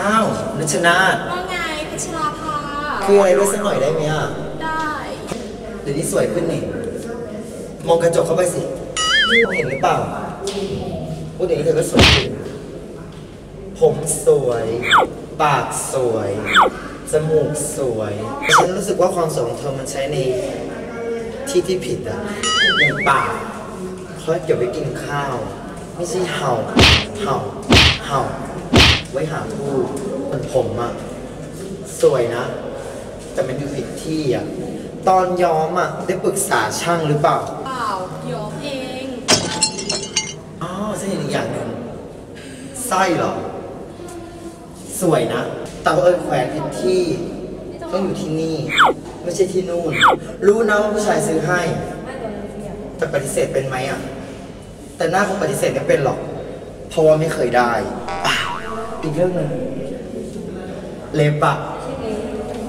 อ้าวนัชนาธว่าไงพัชราภาคืออะไรด้วยสักหน่อยได้ไหมอะ ได้เดี๋ยวนี้สวยขึ้นนี่ มองกระจกเข้าไปสิเห็นหรือเปล่าพูดอย่างนี้เธอก็สวยขึ้นผมสวย ปากสวย จมูกสวยฉันรู้สึกว่าความสวยของเธอมันใช้ในที่ที่ผิดอะอย่างปากเขาให้เก็บไว้กินข้าว ไม่ใช่เห่า เห่า เห่า ไว้หาผู้มัน ผมอะสวยนะ แต่มันอยู่ผิดที่อะตอนย้อมอะได้ปรึกษาช่างหรือเปล่าเปล่ายอมเองอ๋อฉันเห็นอีกอย่างหนึ่งสร้อยเหรอ สวยนะแต่ว่าเออแขวนผิดที่ต้องอยู่ที่นี่ ไม่ใช่ที่นู่น รู้นะว่าผู้ชายซื้อให้ แต่ปฏิเสธเป็นไหมอะ แต่หน้าคงปฏิเสธไม่เป็นหรอก เพราะว่าไม่เคยได้อะอีกเรื่องหนึ่ง เล็บอะ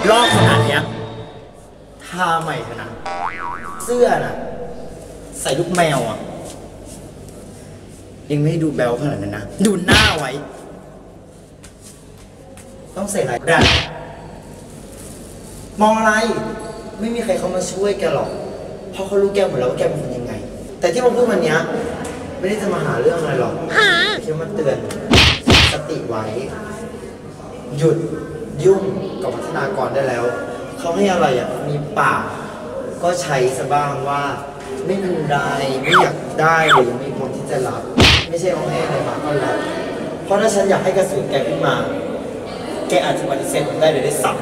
ลอกขนาดเนี้ยทาใหม่เถอะนะเสื้อน่ะ ใส่ลูกแมวอะยังไม่ได้ดูแบลขนาดนั้นนะ ดูหน้าไว้ ต้องใส่อะไรได้มองอะไร ไม่มีใครเขามาช่วยแกหรอก เพราะเขารู้แกหมดแล้วว่าแกเป็นคนยังไง แต่ที่มาพูดวันเนี้ยไม่ได้จะมาหาเรื่องอะไรหรอกแค่มาเตือน สติไว้ หยุด ยุ่งกับพัฒนากรได้แล้ว เขาให้อะไรอะมีปาก ก็ใช้ซะบ้างว่า ไม่เป็นไรไม่อยากได้หรือไม่คนที่จะรับ ไม่ใช่เอาให้อะไรมาก็รับเพราะถ้าฉันอยากให้กระสุนแกขึ้นมา แกอาจจะปฏิเสธผมได้เลยได้สับ